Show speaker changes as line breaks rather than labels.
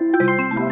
Música